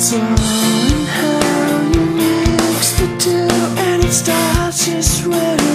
It's all in how you mix the two, and it starts just when.